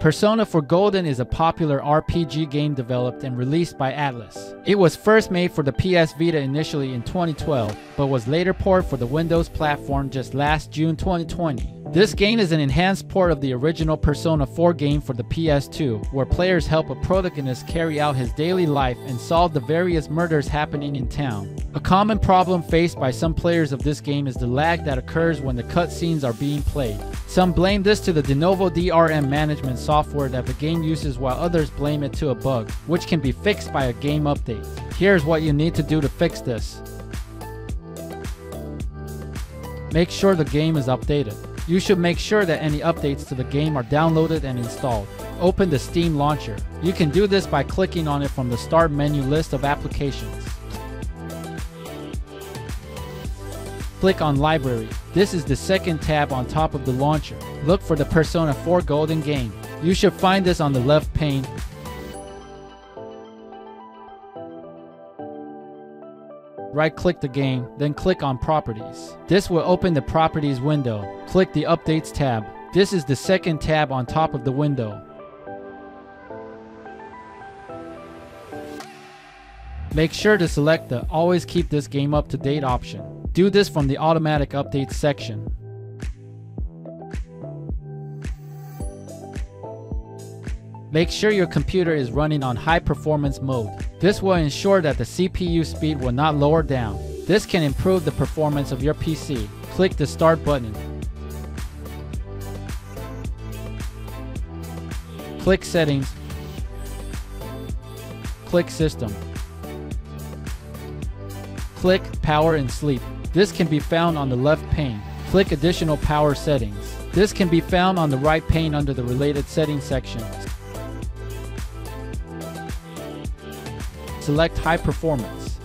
Persona 4 Golden is a popular RPG game developed and released by Atlus. It was first made for the PS Vita initially in 2012, but was later ported for the Windows platform just last June 2020. This game is an enhanced port of the original Persona 4 game for the PS2, where players help a protagonist carry out his daily life and solve the various murders happening in town. A common problem faced by some players of this game is the lag that occurs when the cutscenes are being played. Some blame this to the Denuvo DRM management software that the game uses while others blame it to a bug, which can be fixed by a game update. Here's what you need to do to fix this. Make sure the game is updated. You should make sure that any updates to the game are downloaded and installed. Open the Steam launcher. You can do this by clicking on it from the Start menu list of applications. Click on Library. This is the second tab on top of the launcher. Look for the Persona 4 Golden game. You should find this on the left pane Right click the game, then click on Properties. This will open the Properties window. Click the Updates tab. This is the second tab on top of the window. Make sure to select the Always Keep This Game Up to Date option. Do this from the Automatic Updates section. Make sure your computer is running on high performance mode. This will ensure that the CPU speed will not lower down. This can improve the performance of your PC. Click the Start button. Click Settings. Click System. Click Power and Sleep. This can be found on the left pane. Click Additional Power Settings. This can be found on the right pane under the related settings section. Select High Performance.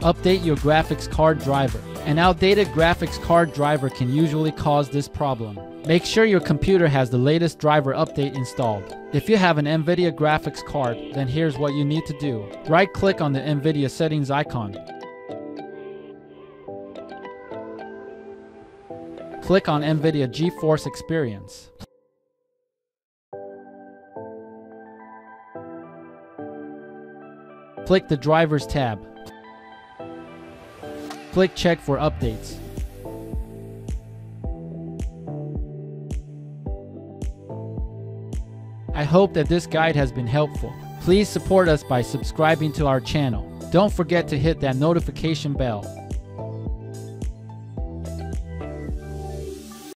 Update your graphics card driver. An outdated graphics card driver can usually cause this problem. Make sure your computer has the latest driver update installed. If you have an NVIDIA graphics card, then here's what you need to do. Right click on the NVIDIA settings icon. Click on NVIDIA GeForce Experience. Click the Drivers tab. Click Check for updates. I hope that this guide has been helpful. Please support us by subscribing to our channel. Don't forget to hit that notification bell.